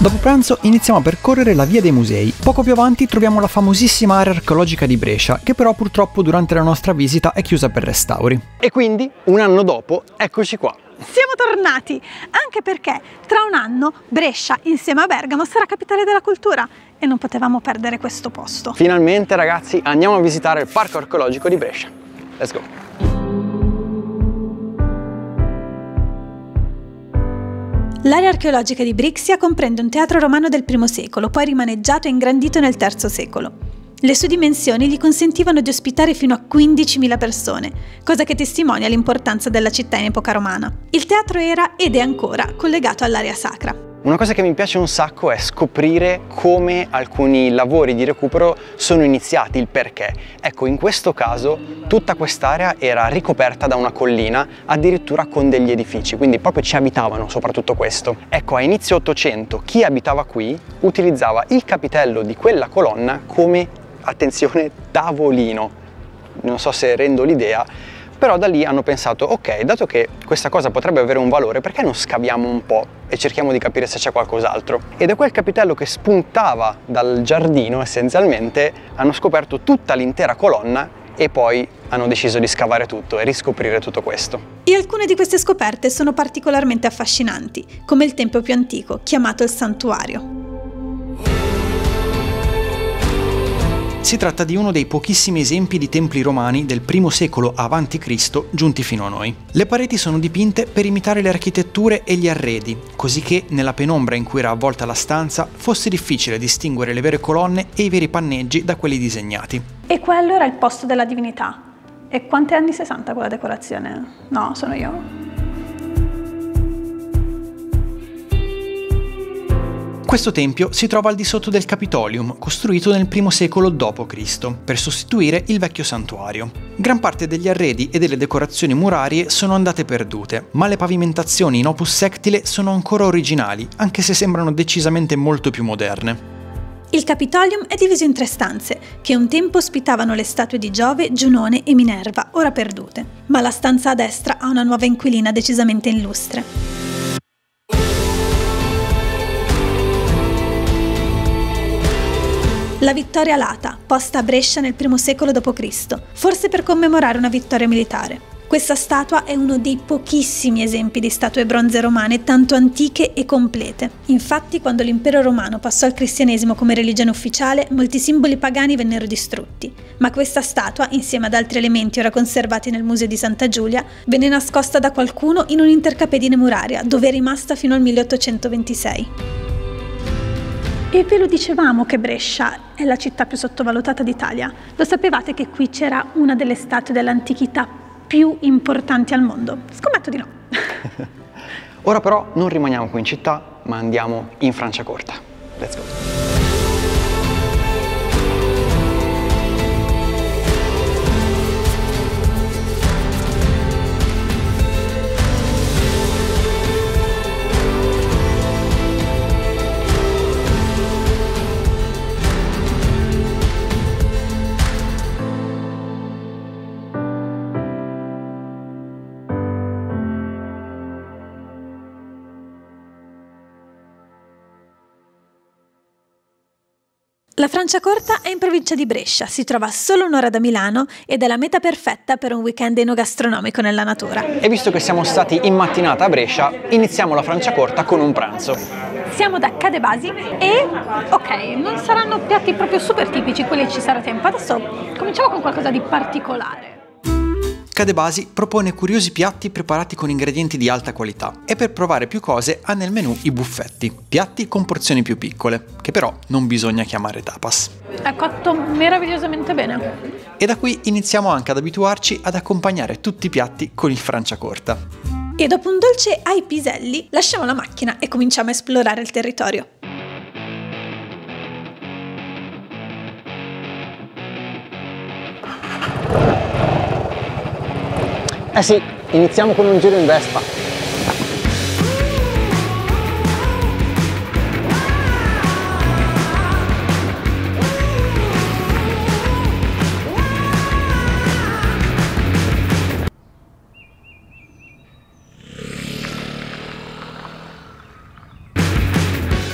Dopo pranzo iniziamo a percorrere la via dei musei. Poco più avanti troviamo la famosissima area archeologica di Brescia, che però purtroppo durante la nostra visita è chiusa per restauri. E quindi, un anno dopo, eccoci qua. Siamo tornati, anche perché tra un anno Brescia insieme a Bergamo sarà capitale della cultura e non potevamo perdere questo posto. Finalmente ragazzi andiamo a visitare il parco archeologico di Brescia. Let's go! L'area archeologica di Brixia comprende un teatro romano del I secolo, poi rimaneggiato e ingrandito nel III secolo. Le sue dimensioni gli consentivano di ospitare fino a 15.000 persone, cosa che testimonia l'importanza della città in epoca romana. Il teatro era ed è ancora collegato all'area sacra. Una cosa che mi piace un sacco è scoprire come alcuni lavori di recupero sono iniziati, il perché. Ecco, in questo caso tutta quest'area era ricoperta da una collina, addirittura con degli edifici, quindi proprio ci abitavano soprattutto questo. Ecco, a inizio 800 chi abitava qui utilizzava il capitello di quella colonna come, attenzione, tavolino. Non so se rendo l'idea, però da lì hanno pensato, ok, dato che questa cosa potrebbe avere un valore, perché non scaviamo un po' e cerchiamo di capire se c'è qualcos'altro? E da quel capitello che spuntava dal giardino, essenzialmente, hanno scoperto tutta l'intera colonna e poi hanno deciso di scavare tutto e riscoprire tutto questo. E alcune di queste scoperte sono particolarmente affascinanti, come il tempio più antico, chiamato il Santuario. Si tratta di uno dei pochissimi esempi di templi romani del I secolo a.C. giunti fino a noi. Le pareti sono dipinte per imitare le architetture e gli arredi, così che nella penombra in cui era avvolta la stanza fosse difficile distinguere le vere colonne e i veri panneggi da quelli disegnati. E quello era il posto della divinità. E quanti anni 60 quella decorazione? No, sono io. Questo tempio si trova al di sotto del Capitolium, costruito nel I secolo d.C., per sostituire il vecchio santuario. Gran parte degli arredi e delle decorazioni murarie sono andate perdute, ma le pavimentazioni in opus sectile sono ancora originali, anche se sembrano decisamente molto più moderne. Il Capitolium è diviso in tre stanze, che un tempo ospitavano le statue di Giove, Giunone e Minerva, ora perdute. Ma la stanza a destra ha una nuova inquilina decisamente illustre. La vittoria Lata, posta a Brescia nel I secolo d.C., forse per commemorare una vittoria militare. Questa statua è uno dei pochissimi esempi di statue bronze romane tanto antiche e complete. Infatti, quando l'impero romano passò al cristianesimo come religione ufficiale, molti simboli pagani vennero distrutti. Ma questa statua, insieme ad altri elementi ora conservati nel Museo di Santa Giulia, venne nascosta da qualcuno in un'intercapedine muraria, dove è rimasta fino al 1826. E ve lo dicevamo che Brescia è la città più sottovalutata d'Italia. Lo sapevate che qui c'era una delle statue dell'antichità più importanti al mondo? Scommetto di no. Ora però non rimaniamo qui in città, ma andiamo in Franciacorta. Let's go. La Franciacorta è in provincia di Brescia, si trova solo un'ora da Milano ed è la meta perfetta per un weekend enogastronomico nella natura. E visto che siamo stati in mattinata a Brescia, iniziamo la Franciacorta con un pranzo. Siamo da Cadebasi e, ok, non saranno piatti proprio super tipici, quelli ci sarà tempo. Adesso cominciamo con qualcosa di particolare. Cadebasi propone curiosi piatti preparati con ingredienti di alta qualità e per provare più cose ha nel menù i buffetti, piatti con porzioni più piccole, che però non bisogna chiamare tapas. È cotto meravigliosamente bene. E da qui iniziamo anche ad abituarci ad accompagnare tutti i piatti con il franciacorta. E dopo un dolce ai piselli, lasciamo la macchina e cominciamo a esplorare il territorio. Eh sì, iniziamo con un giro in Vespa.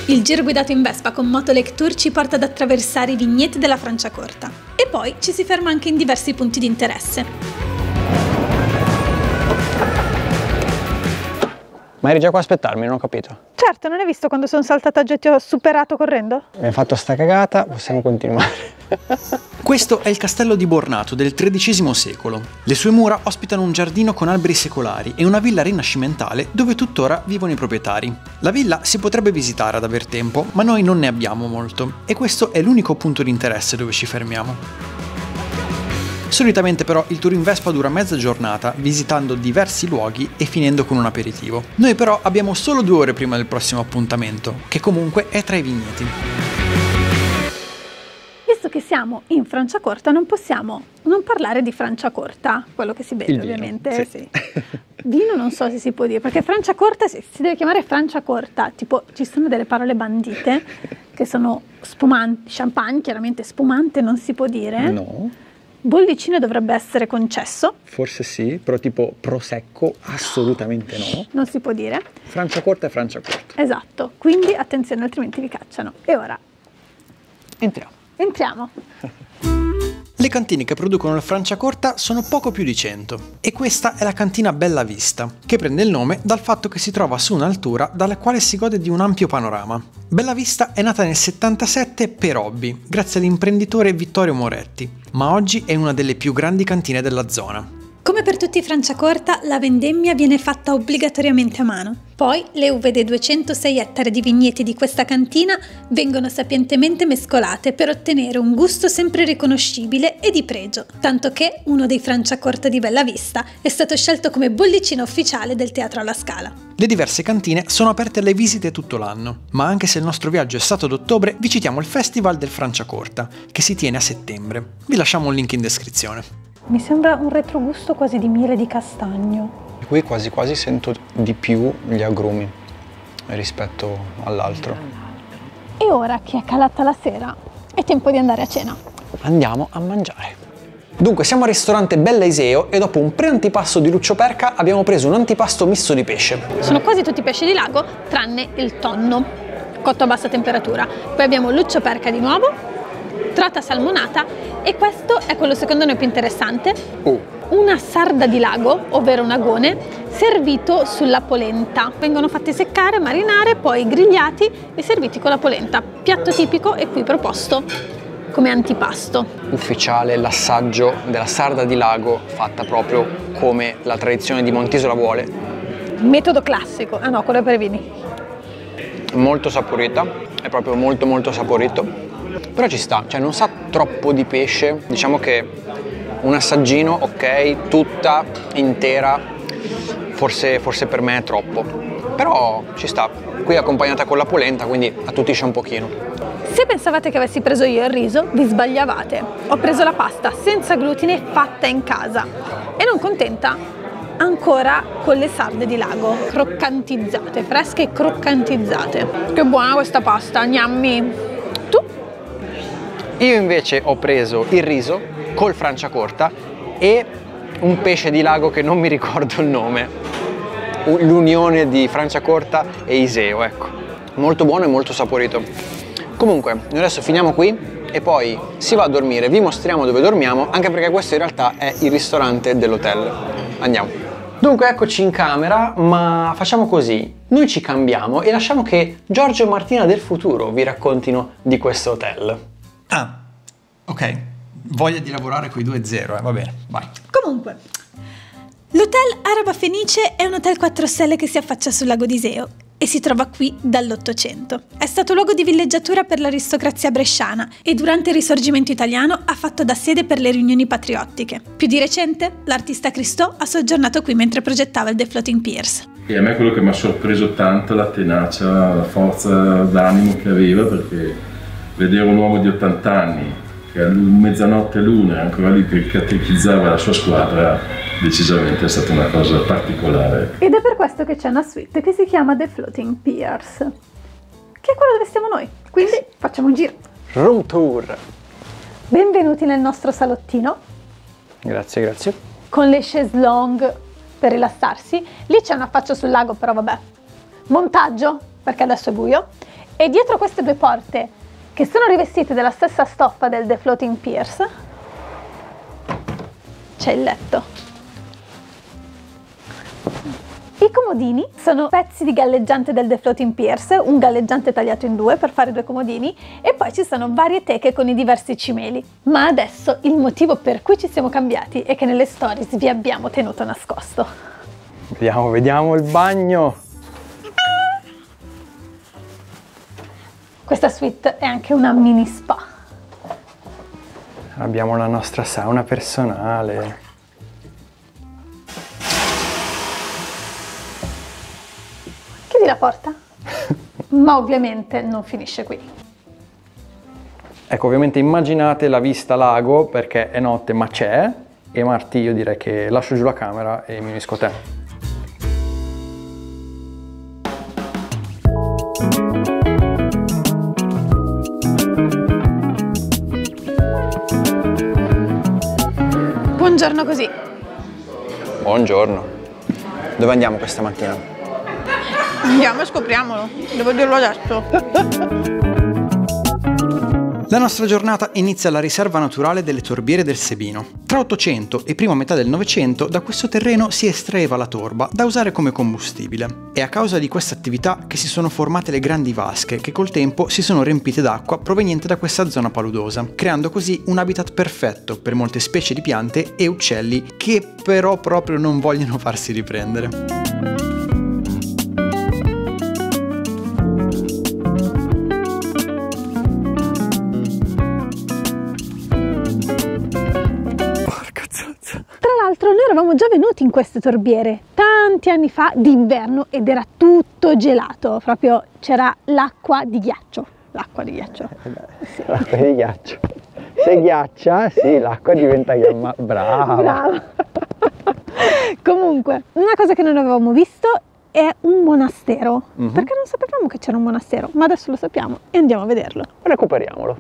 Il giro guidato in Vespa con Motolake Tour ci porta ad attraversare i vigneti della Franciacorta e poi ci si ferma anche in diversi punti di interesse. Ma eri già qua a aspettarmi, non ho capito. Certo, non hai visto quando sono saltata già e ti ho superato correndo? Mi hai fatto sta cagata, possiamo continuare. Questo è il castello di Bornato del XIII secolo. Le sue mura ospitano un giardino con alberi secolari e una villa rinascimentale dove tuttora vivono i proprietari. La villa si potrebbe visitare ad aver tempo, ma noi non ne abbiamo molto e questo è l'unico punto di interesse dove ci fermiamo. Solitamente però il tour in Vespa dura mezza giornata, visitando diversi luoghi e finendo con un aperitivo. Noi però abbiamo solo due ore prima del prossimo appuntamento, che comunque è tra i vigneti. Visto che siamo in Franciacorta non possiamo non parlare di Franciacorta, quello che si beve vino, ovviamente. sì. Sì. Vino non so se si può dire, perché Franciacorta si, si deve chiamare Franciacorta, tipo ci sono delle parole bandite che sono spumanti, champagne chiaramente spumante non si può dire. No, Bollicino dovrebbe essere concesso, forse sì, però tipo prosecco assolutamente no. non si può dire. Franciacorta è Franciacorta. Esatto, quindi attenzione altrimenti vi cacciano. E ora Entriamo. entriamo. Le cantine che producono il Franciacorta sono poco più di 100 e questa è la cantina Bella Vista, che prende il nome dal fatto che si trova su un'altura dalla quale si gode di un ampio panorama. Bella Vista è nata nel 77 per hobby, grazie all'imprenditore Vittorio Moretti, ma oggi è una delle più grandi cantine della zona. Come per tutti i Franciacorta, la vendemmia viene fatta obbligatoriamente a mano. Poi le uve dei 206 ettari di vigneti di questa cantina vengono sapientemente mescolate per ottenere un gusto sempre riconoscibile e di pregio, tanto che uno dei Franciacorta di Bella Vista è stato scelto come bollicino ufficiale del Teatro alla Scala. Le diverse cantine sono aperte alle visite tutto l'anno, ma anche se il nostro viaggio è stato d'ottobre, vi citiamo il Festival del Franciacorta, che si tiene a settembre. Vi lasciamo un link in descrizione. Mi sembra un retrogusto quasi di miele di castagno. Qui quasi quasi sento di più gli agrumi rispetto all'altro. E ora che è calata la sera, è tempo di andare a cena. Andiamo a mangiare. Dunque, siamo al ristorante Bella Iseo e dopo un pre-antipasto di Lucio Perca abbiamo preso un antipasto misto di pesce. Sono quasi tutti pesci di lago, tranne il tonno, cotto a bassa temperatura. Poi abbiamo luccio perca di nuovo, trota salmonata e questo è quello secondo noi più interessante, Oh, una sarda di lago, ovvero un agone, servito sulla polenta. Vengono fatti seccare, marinare, poi grigliati e serviti con la polenta. Piatto tipico e qui proposto come antipasto. ufficiale l'assaggio della sarda di lago fatta proprio come la tradizione di Montisola vuole. Metodo classico. Ah no, quello per i vini. Molto saporita, è proprio molto molto saporito. Però ci sta, cioè non sa troppo di pesce, diciamo che un assaggino, ok, tutta intera, forse, forse per me è troppo. Però ci sta, qui è accompagnata con la polenta, quindi attutisce un pochino. Se pensavate che avessi preso io il riso, vi sbagliavate. Ho preso la pasta senza glutine fatta in casa e non contenta ancora con le sarde di lago, croccantizzate, fresche e croccantizzate. Che buona questa pasta, gnammi. Tu? Io invece ho preso il riso col franciacorta e un pesce di lago che non mi ricordo il nome. L'unione di franciacorta e iseo, ecco. Molto buono e molto saporito. Comunque, noi adesso finiamo qui e poi si va a dormire. Vi mostriamo dove dormiamo, anche perché questo in realtà è il ristorante dell'hotel. Andiamo. Dunque eccoci in camera, ma facciamo così. Noi ci cambiamo e lasciamo che Giorgio e Martina del futuro vi raccontino di questo hotel. Ah, ok. Voglia di lavorare con i 2-0, eh, va bene, vai. Comunque, l'hotel Araba Fenice è un hotel 4 stelle che si affaccia sul lago di Iseo e si trova qui dall'Ottocento. È stato luogo di villeggiatura per l'aristocrazia bresciana e durante il risorgimento italiano ha fatto da sede per le riunioni patriottiche. Più di recente, l'artista Christo ha soggiornato qui mentre progettava il The Floating Piers. E a me quello che mi ha sorpreso tanto è la tenacia, la forza d'animo che aveva, perché vedere un uomo di 80 anni che a mezzanotte l'una ancora lì che catechizzava la sua squadra, decisamente è stata una cosa particolare. Ed è per questo che c'è una suite che si chiama The Floating Piers, che è quella dove stiamo noi. Quindi facciamo un giro. Room tour. Benvenuti nel nostro salottino Grazie, grazie. con le chaise longue per rilassarsi. Lì c'è una faccia sul lago, però vabbè. Montaggio, perché adesso è buio. E dietro queste due porte, che sono rivestite della stessa stoffa del The Floating Piers, c'è il letto. I comodini sono pezzi di galleggiante del The Floating Piers, un galleggiante tagliato in due per fare due comodini e poi ci sono varie teche con i diversi cimeli. Ma adesso il motivo per cui ci siamo cambiati è che nelle stories vi abbiamo tenuto nascosto. Vediamo, vediamo il bagno. Questa suite è anche una mini spa. Abbiamo la nostra sauna personale. Chiudi la porta. Ma ovviamente non finisce qui. Ecco, ovviamente immaginate la vista lago perché è notte ma c'è e Marti io direi che lascio giù la camera e mi unisco a te. Buongiorno così. Buongiorno. Dove andiamo questa mattina? Andiamo e scopriamolo. Devo dirlo adesso. La nostra giornata inizia alla riserva naturale delle Torbiere del Sebino. Tra 800 e prima metà del Novecento da questo terreno si estraeva la torba da usare come combustibile. È a causa di questa attività che si sono formate le grandi vasche che col tempo si sono riempite d'acqua proveniente da questa zona paludosa, creando così un habitat perfetto per molte specie di piante e uccelli che però proprio non vogliono farsi riprendere. Eravamo già venuti in queste torbiere tanti anni fa d'inverno ed era tutto gelato, proprio c'era l'acqua di ghiaccio. L'acqua di ghiaccio. Sì. L'acqua di ghiaccio. Se ghiaccia, sì, l'acqua diventa ghiaccia. Brava. Brava. Comunque, una cosa che non avevamo visto è un monastero, mm-hmm. perché non sapevamo che c'era un monastero, ma adesso lo sappiamo e andiamo a vederlo. Recuperiamolo.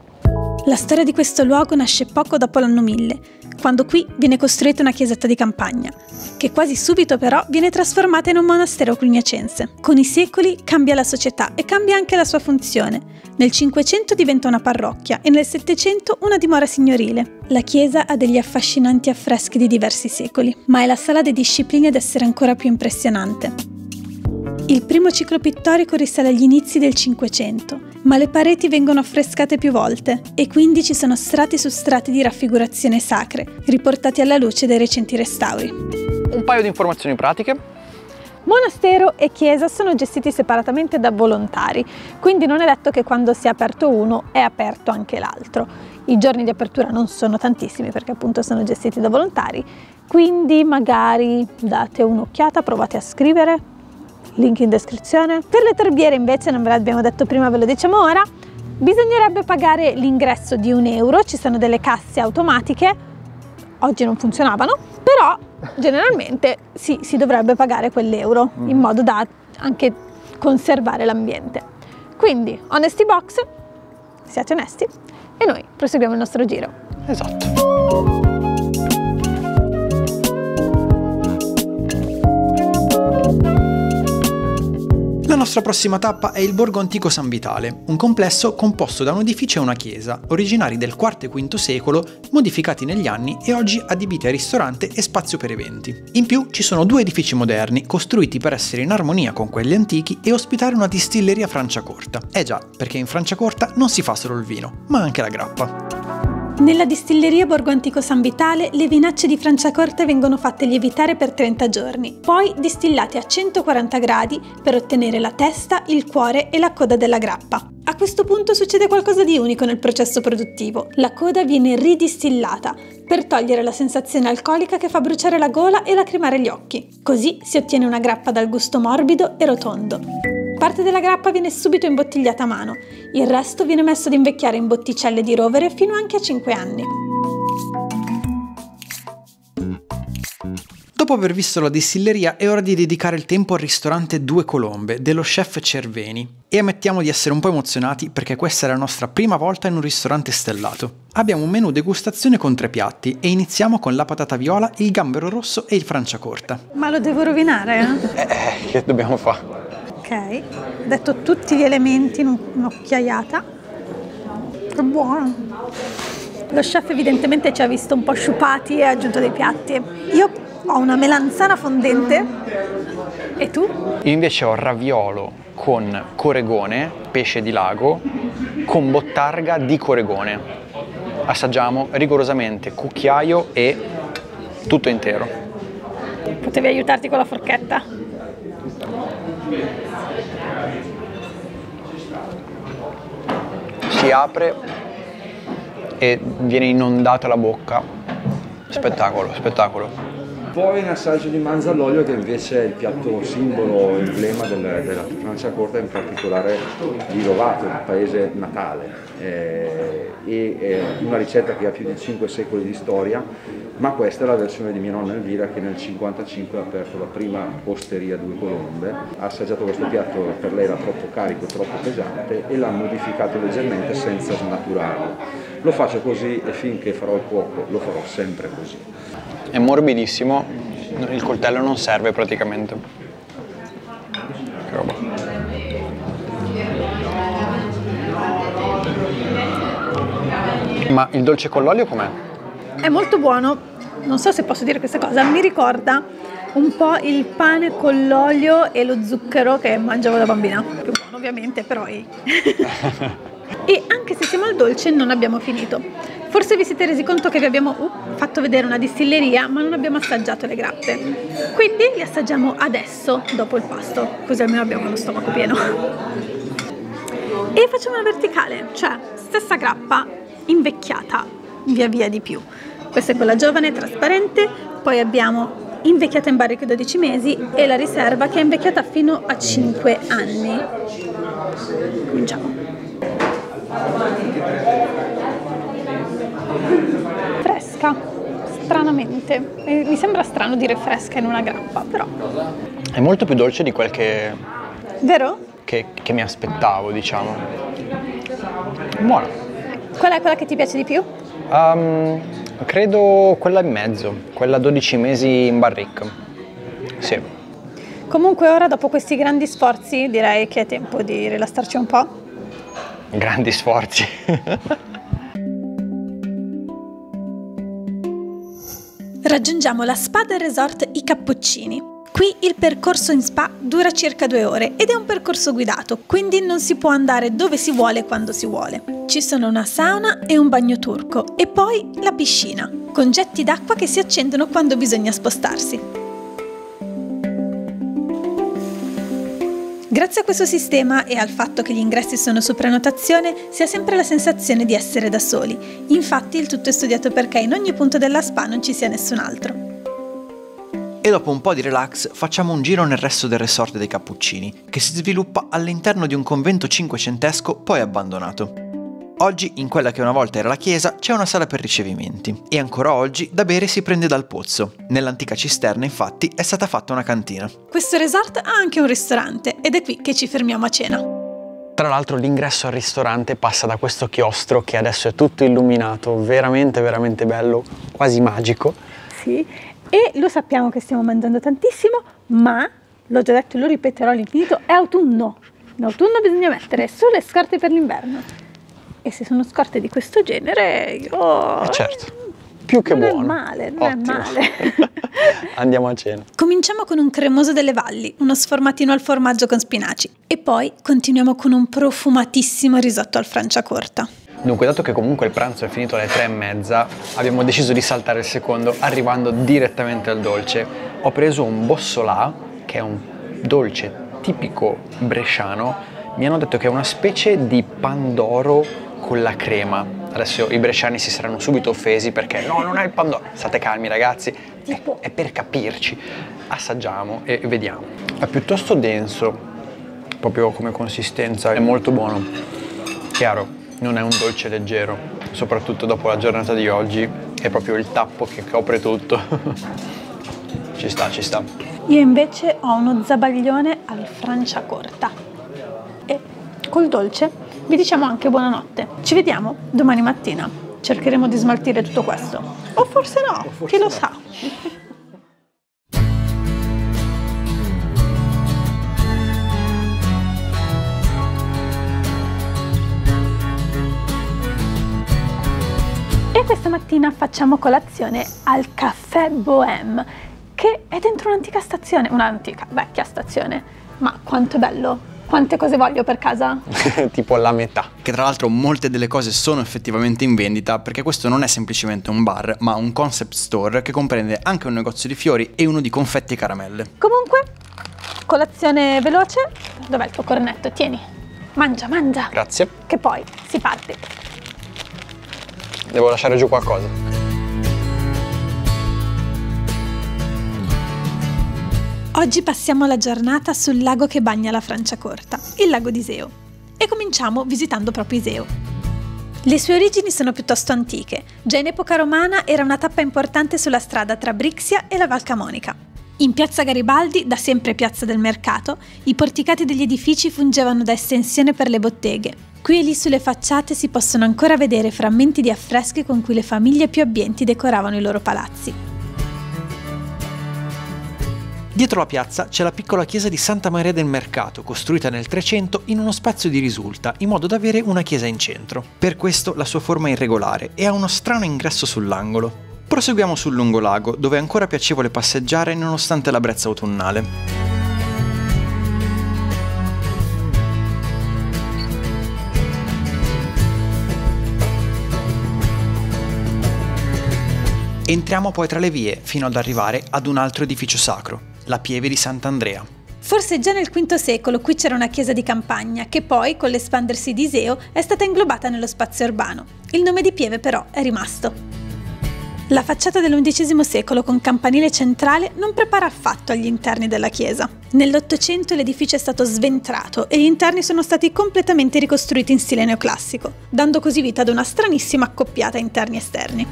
La storia di questo luogo nasce poco dopo l'anno 1000, quando qui viene costruita una chiesetta di campagna, che quasi subito però viene trasformata in un monastero cluniacense. Con i secoli cambia la società e cambia anche la sua funzione. Nel 500 diventa una parrocchia e nel 700 una dimora signorile. La chiesa ha degli affascinanti affreschi di diversi secoli, ma è la sala dei discipline ad essere ancora più impressionante. Il primo ciclo pittorico risale agli inizi del Cinquecento, ma le pareti vengono affrescate più volte e quindi ci sono strati su strati di raffigurazione sacre, riportati alla luce dai recenti restauri. Un paio di informazioni pratiche. Monastero e chiesa sono gestiti separatamente da volontari, quindi non è detto che quando si è aperto uno è aperto anche l'altro. I giorni di apertura non sono tantissimi perché appunto sono gestiti da volontari, quindi magari date un'occhiata, provate a scrivere, link in descrizione. Per le torbiere invece, non ve l'abbiamo detto prima, ve lo diciamo ora, bisognerebbe pagare l'ingresso di un euro, ci sono delle casse automatiche, oggi non funzionavano, però generalmente sì, si dovrebbe pagare quell'euro mm. in modo da anche conservare l'ambiente. Quindi, honesty box, siate onesti e noi proseguiamo il nostro giro. Esatto. Nostra prossima tappa è il Borgo Antico San Vitale, un complesso composto da un edificio e una chiesa, originari del IV e V secolo, modificati negli anni e oggi adibiti a ristorante e spazio per eventi. In più ci sono due edifici moderni, costruiti per essere in armonia con quelli antichi e ospitare una distilleria Franciacorta. Eh già, perché in Franciacorta non si fa solo il vino, ma anche la grappa. Nella distilleria Borgo Antico San Vitale le vinacce di Franciacorta vengono fatte lievitare per 30 giorni, poi distillate a 140 gradi per ottenere la testa, il cuore e la coda della grappa. A questo punto succede qualcosa di unico nel processo produttivo. La coda viene ridistillata per togliere la sensazione alcolica che fa bruciare la gola e lacrimare gli occhi. Così si ottiene una grappa dal gusto morbido e rotondo. Parte della grappa viene subito imbottigliata a mano, il resto viene messo ad invecchiare in botticelle di rovere fino anche a 5 anni. Dopo aver visto la distilleria è ora di dedicare il tempo al ristorante Due Colombe dello chef Cerveni e ammettiamo di essere un po' emozionati perché questa è la nostra prima volta in un ristorante stellato. Abbiamo un menù degustazione con tre piatti e iniziamo con la patata viola, il gambero rosso e il franciacorta. Ma lo devo rovinare? Eh, eh che dobbiamo fare? Ok, ho detto tutti gli elementi in un'occhiaiata. Che buono! Lo chef evidentemente ci ha visto un po' sciupati e ha aggiunto dei piatti. Io ho una melanzana fondente. E tu? Io invece ho raviolo con coregone, pesce di lago, con bottarga di coregone. Assaggiamo rigorosamente cucchiaio e tutto intero. Potevi aiutarti con la forchetta? Si apre e viene inondata la bocca. Spettacolo, spettacolo. Poi un assaggio di manzo all'olio che invece è il piatto simbolo, emblema del, della Francia Corta, in particolare di Rovato, il paese natale. Eh, e è una ricetta che ha più di 5 secoli di storia, ma questa è la versione di mia nonna Elvira che nel 1955 ha aperto la prima osteria due colombe, ha assaggiato questo piatto, per lei era troppo carico, troppo pesante e l'ha modificato leggermente senza snaturarlo. Lo faccio così e finché farò il cuoco lo farò sempre così. È morbidissimo, il coltello non serve praticamente. Che roba. Ma il dolce con l'olio com'è? È molto buono, non so se posso dire questa cosa, mi ricorda un po' il pane con l'olio e lo zucchero che mangiavo da bambina. Più buono ovviamente, però... ehi. e anche se siamo al dolce non abbiamo finito. Forse vi siete resi conto che vi abbiamo uh, fatto vedere una distilleria, ma non abbiamo assaggiato le grappe. Quindi le assaggiamo adesso, dopo il pasto, così almeno abbiamo lo stomaco pieno. E facciamo una verticale, cioè stessa grappa invecchiata via via di più. Questa è quella giovane, trasparente, poi abbiamo invecchiata in barrique 12 mesi e la riserva che è invecchiata fino a 5 anni. Cominciamo. Fresca, stranamente. Eh, Mi sembra strano dire fresca in una grappa, però. È molto più dolce di quel che, Vero? che- che mi aspettavo, diciamo. Buono. Qual è quella che ti piace di più? Um, credo quella in mezzo, quella 12 mesi in barrique. Sì. Comunque ora dopo questi grandi sforzi direi che è tempo di rilassarci un po'. Grandi sforzi. Raggiungiamo la Spa del Resort I Cappuccini. Qui il percorso in spa dura circa due ore ed è un percorso guidato, quindi non si può andare dove si vuole quando si vuole. Ci sono una sauna e un bagno turco e poi la piscina, con getti d'acqua che si accendono quando bisogna spostarsi. Grazie a questo sistema e al fatto che gli ingressi sono su prenotazione, si ha sempre la sensazione di essere da soli. Infatti il tutto è studiato perché in ogni punto della spa non ci sia nessun altro. E dopo un po' di relax facciamo un giro nel resto del resort dei Cappuccini, che si sviluppa all'interno di un convento cinquecentesco poi abbandonato. Oggi, in quella che una volta era la chiesa, c'è una sala per ricevimenti e ancora oggi da bere si prende dal pozzo. Nell'antica cisterna, infatti, è stata fatta una cantina. Questo resort ha anche un ristorante ed è qui che ci fermiamo a cena. Tra l'altro l'ingresso al ristorante passa da questo chiostro che adesso è tutto illuminato, veramente veramente bello, quasi magico. Sì, e lo sappiamo che stiamo mangiando tantissimo, ma l'ho già detto e lo ripeterò all'infinito, è autunno. In autunno bisogna mettere solo le scorte per l'inverno. E se sono scorte di questo genere, io... Eh certo, più che non buono. è male, non Ottimo. è male. Andiamo a cena. Cominciamo con un cremoso delle valli, uno sformatino al formaggio con spinaci e poi continuiamo con un profumatissimo risotto al franciacorta. Dunque, dato che comunque il pranzo è finito alle tre e mezza, abbiamo deciso di saltare il secondo, arrivando direttamente al dolce. Ho preso un bossolà, che è un dolce tipico bresciano. Mi hanno detto che è una specie di pandoro con la crema. Adesso i bresciani si saranno subito offesi perché no, non è il pandoro. State calmi ragazzi, è, è per capirci. Assaggiamo e vediamo. È piuttosto denso, proprio come consistenza, è molto buono. Chiaro, non è un dolce leggero, soprattutto dopo la giornata di oggi, è proprio il tappo che copre tutto. ci sta, ci sta. Io invece ho uno zabaglione al franciacorta. E col dolce vi diciamo anche buonanotte. Ci vediamo domani mattina. Cercheremo di smaltire tutto questo. O forse no, o forse chi lo no. sa. E questa mattina facciamo colazione al Caffè Bohème, che è dentro un'antica stazione, un'antica vecchia stazione, ma quanto è bello! Quante cose voglio per casa? tipo la metà. Che tra l'altro molte delle cose sono effettivamente in vendita perché questo non è semplicemente un bar, ma un concept store che comprende anche un negozio di fiori e uno di confetti e caramelle. Comunque, colazione veloce. Dov'è il tuo cornetto? Tieni. Mangia, mangia. Grazie. Che poi si parte. Devo lasciare giù qualcosa. Oggi passiamo la giornata sul lago che bagna la Franciacorta, il lago di Iseo. E cominciamo visitando proprio Iseo. Le sue origini sono piuttosto antiche. Già in epoca romana era una tappa importante sulla strada tra Brixia e la Val Camonica. In piazza Garibaldi, da sempre piazza del mercato, i porticati degli edifici fungevano da estensione per le botteghe. Qui e lì sulle facciate si possono ancora vedere frammenti di affreschi con cui le famiglie più abbienti decoravano i loro palazzi. Dietro la piazza c'è la piccola chiesa di Santa Maria del Mercato, costruita nel 300 in uno spazio di risulta, in modo da avere una chiesa in centro. Per questo la sua forma è irregolare e ha uno strano ingresso sull'angolo. Proseguiamo sul lungolago, dove è ancora piacevole passeggiare nonostante la brezza autunnale. Entriamo poi tra le vie fino ad arrivare ad un altro edificio sacro, la Pieve di Sant'Andrea. Forse già nel V secolo qui c'era una chiesa di campagna che poi, con l'espandersi di Iseo, è stata inglobata nello spazio urbano. Il nome di Pieve però è rimasto. La facciata dell'undicesimo secolo con campanile centrale non prepara affatto agli interni della chiesa. Nell'Ottocento l'edificio è stato sventrato e gli interni sono stati completamente ricostruiti in stile neoclassico, dando così vita ad una stranissima accoppiata interni-esterni.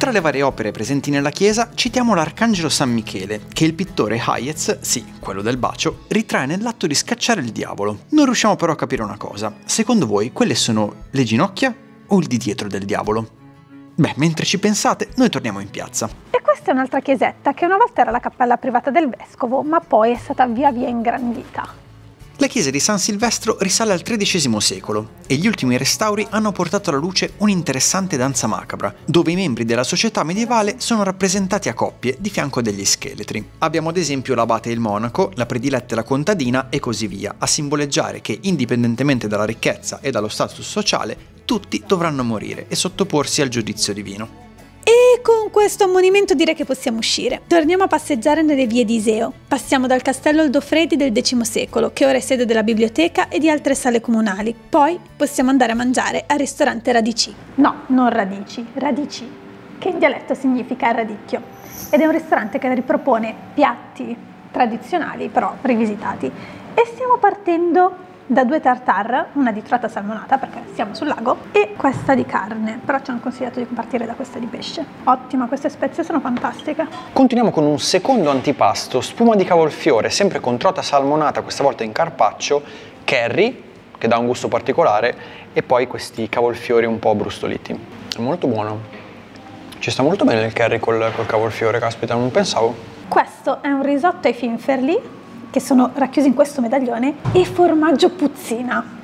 Tra le varie opere presenti nella chiesa citiamo l'Arcangelo San Michele, che il pittore Hayez, sì, quello del bacio, ritrae nell'atto di scacciare il diavolo. Non riusciamo però a capire una cosa. Secondo voi quelle sono le ginocchia o il di dietro del diavolo? Beh, mentre ci pensate, noi torniamo in piazza. E questa è un'altra chiesetta che una volta era la cappella privata del vescovo, ma poi è stata via via ingrandita. La chiesa di San Silvestro risale al XIII secolo e gli ultimi restauri hanno portato alla luce un'interessante danza macabra, dove i membri della società medievale sono rappresentati a coppie di fianco degli scheletri. Abbiamo ad esempio l'abate e il monaco, la prediletta e la contadina e così via, a simboleggiare che indipendentemente dalla ricchezza e dallo status sociale, tutti dovranno morire e sottoporsi al giudizio divino. E con questo ammonimento direi che possiamo uscire. Torniamo a passeggiare nelle vie di Iseo. Passiamo dal castello Aldofredi del X secolo, che ora è sede della biblioteca e di altre sale comunali. Poi possiamo andare a mangiare al ristorante Radici. No, non Radici, Radici, che in dialetto significa radicchio. Ed è un ristorante che ripropone piatti tradizionali, però rivisitati. E stiamo partendo da due tartar, una di trota salmonata perché siamo sul lago, e questa di carne, però ci hanno consigliato di partire da questa di pesce. Ottima, queste spezie sono fantastiche. Continuiamo con un secondo antipasto, spuma di cavolfiore, sempre con trota salmonata, questa volta in carpaccio, curry, che dà un gusto particolare, e poi questi cavolfiori un po' brustoliti. È molto buono. Ci sta molto bene il curry col, col cavolfiore, caspita, non pensavo. Questo è un risotto ai finferli che sono racchiusi in questo medaglione, e formaggio puzzina.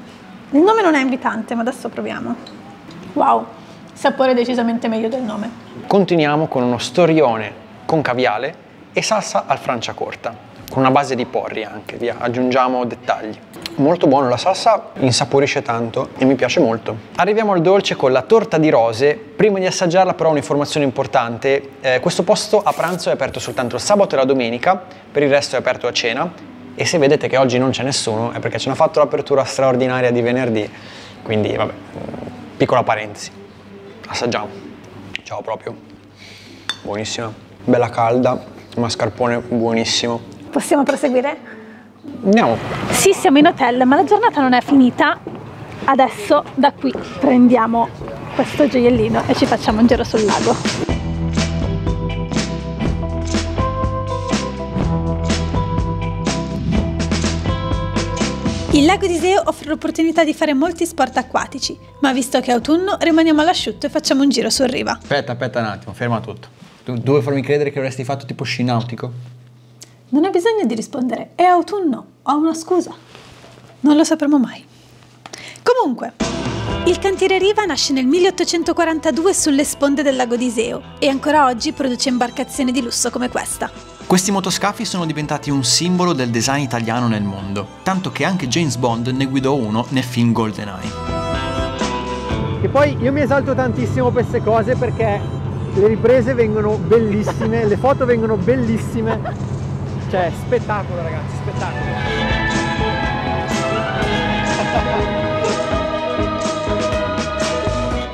Il nome non è invitante, ma adesso proviamo. Wow, sapore decisamente meglio del nome. Continuiamo con uno storione con caviale e salsa al franciacorta, con una base di porri anche, via, aggiungiamo dettagli. Molto buono, la salsa insaporisce tanto e mi piace molto. Arriviamo al dolce con la torta di rose. Prima di assaggiarla però un'informazione importante. Eh, questo posto a pranzo è aperto soltanto il sabato e la domenica, per il resto è aperto a cena e se vedete che oggi non c'è nessuno è perché ci hanno fatto l'apertura straordinaria di venerdì. Quindi vabbè, piccola parentesi. Assaggiamo. Ciao proprio. Buonissima. Bella calda, mascarpone buonissimo. Possiamo proseguire? Andiamo. Sì, siamo in hotel, ma la giornata non è finita. Adesso da qui prendiamo questo gioiellino e ci facciamo un giro sul lago. Il lago di Iseo offre l'opportunità di fare molti sport acquatici, ma visto che è autunno rimaniamo all'asciutto e facciamo un giro su riva. Aspetta, aspetta un attimo, ferma tutto. Tu, tu vuoi farmi credere che avresti fatto tipo sci nautico? Non hai bisogno di rispondere, è autunno, ho una scusa. Non lo sapremo mai. Comunque, Il cantiere Riva nasce nel 1842 sulle sponde del lago di Iseo e ancora oggi produce imbarcazioni di lusso come questa. Questi motoscafi sono diventati un simbolo del design italiano nel mondo, tanto che anche James Bond ne guidò uno nel film GoldenEye. E poi io mi esalto tantissimo per queste cose perché le riprese vengono bellissime, le foto vengono bellissime. Cioè, spettacolo ragazzi, spettacolo.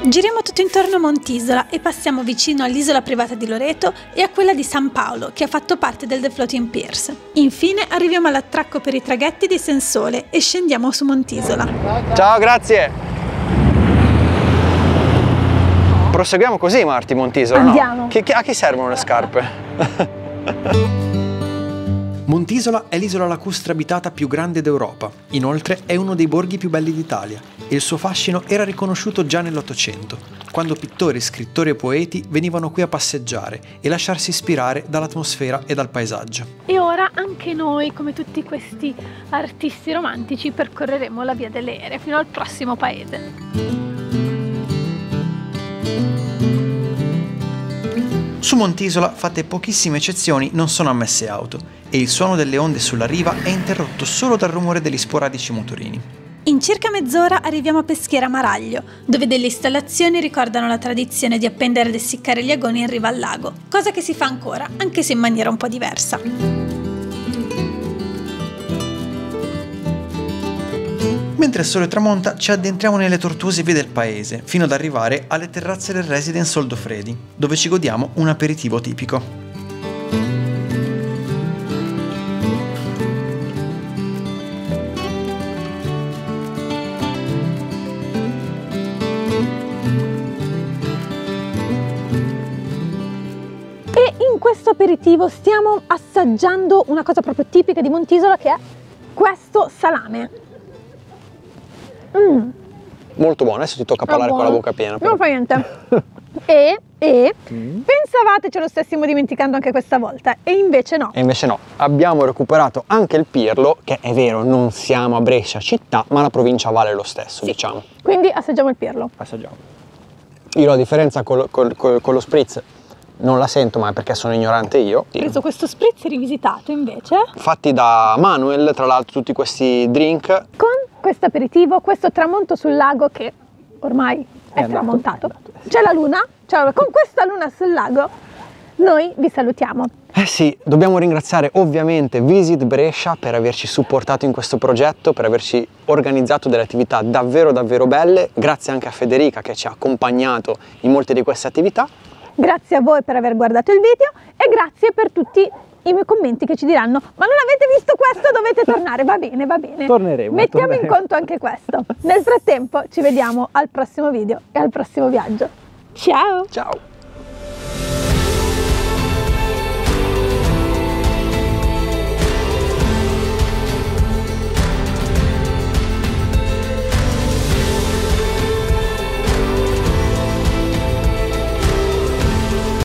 Giriamo tutto intorno a Montisola e passiamo vicino all'isola privata di Loreto e a quella di San Paolo, che ha fatto parte del The Floating Piers. Infine arriviamo all'attracco per i traghetti di Sensole e scendiamo su Montisola. Ciao, grazie. Proseguiamo così, Marti, Montisola, Andiamo. no? Chi- a chi servono le scarpe? Montisola è l'isola lacustre abitata più grande d'Europa, inoltre è uno dei borghi più belli d'Italia e il suo fascino era riconosciuto già nell'Ottocento, quando pittori, scrittori e poeti venivano qui a passeggiare e lasciarsi ispirare dall'atmosfera e dal paesaggio. E ora anche noi, come tutti questi artisti romantici, percorreremo la via delle Ere fino al prossimo paese. Su Montisola, fatte pochissime eccezioni, non sono ammesse auto e il suono delle onde sulla riva è interrotto solo dal rumore degli sporadici motorini. In circa mezz'ora arriviamo a Peschiera Maraglio, dove delle installazioni ricordano la tradizione di appendere ed essiccare gli agoni in riva al lago, cosa che si fa ancora, anche se in maniera un po' diversa. Mentre il sole tramonta ci addentriamo nelle tortuose vie del paese, fino ad arrivare alle terrazze del Residence Oldofredi, dove ci godiamo un aperitivo tipico. Aperitivo stiamo assaggiando una cosa proprio tipica di Montisola che è questo salame. Mm, Molto buono, adesso ti tocca parlare con la bocca piena. però. Non fa niente. e, e pensavate ce lo stessimo dimenticando anche questa volta e invece no. E invece no, abbiamo recuperato anche il Pirlo, che è vero, non siamo a Brescia città, ma la provincia vale lo stesso, diciamo. Quindi assaggiamo il pirlo. Assaggiamo. Io la differenza col- col- col- con lo spritz non la sento, ma è perché sono ignorante io. Ho preso questo spritz rivisitato invece Fatti da Manuel, tra l'altro tutti questi drink. con questo aperitivo, questo tramonto sul lago che ormai è, È andato, tramontato. è andato, C'è la luna, c'è la luna. con questa luna sul lago noi vi salutiamo. Eh sì, dobbiamo ringraziare ovviamente Visit Brescia per averci supportato in questo progetto, per averci organizzato delle attività davvero davvero belle, grazie anche a Federica che ci ha accompagnato in molte di queste attività. Grazie a voi per aver guardato il video e grazie per tutti i miei commenti che ci diranno. Ma non avete visto questo? Dovete tornare. Va bene va bene. Torneremo, mettiamo in torneremo. conto anche questo. Nel frattempo ci vediamo al prossimo video e al prossimo viaggio. Ciao. Ciao!